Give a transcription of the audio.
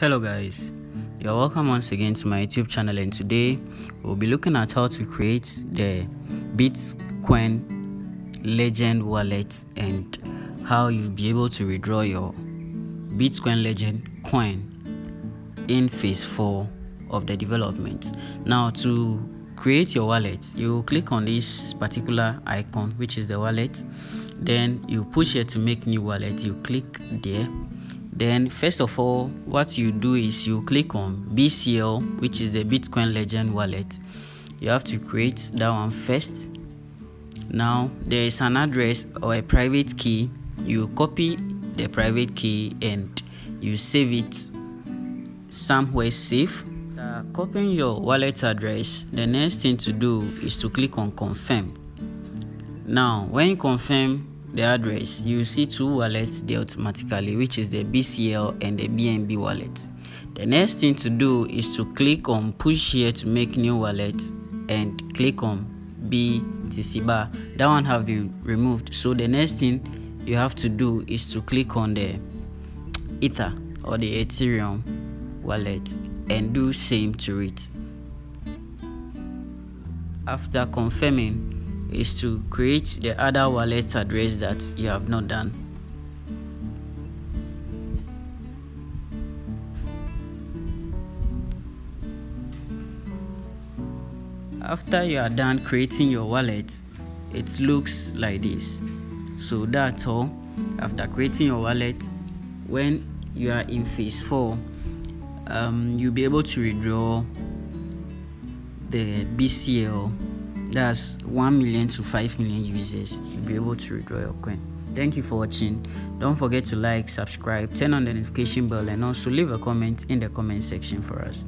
Hello guys, you're welcome once again to my YouTube channel and today we'll be looking at how to create the Bitcoin Legend wallet and how you'll be able to withdraw your Bitcoin Legend coin in phase 4 of the development. Now to create your wallet, you click on this particular icon which is the wallet. Then you push here to make new wallet. You click there then first of all what you do is you click on bcl which is the bitcoin legend wallet. You have to create that one first. Now there is an address or a private key. You copy the private key and you save it somewhere safe. Uh, copying your wallet address the next thing to do is to click on confirm. Now when you confirm the address you see two wallets there automatically which is the bcl and the bnb wallet. The next thing to do is to click on push here to make new wallet and click on btc bar. That one have been removed. So the next thing you have to do is to click on the ether or the ethereum wallet and do same to it. After confirming is to create the other wallet address that you have not done. After you are done creating your wallet, it looks like this. So that's all. After creating your wallet, when you are in phase 4, um, you'll be able to withdraw the BCL that's 1 million to 5 million users. You'll be able to withdraw your coin. Thank you for watching. Don't forget to like subscribe turn on the notification bell and also leave a comment in the comment section for us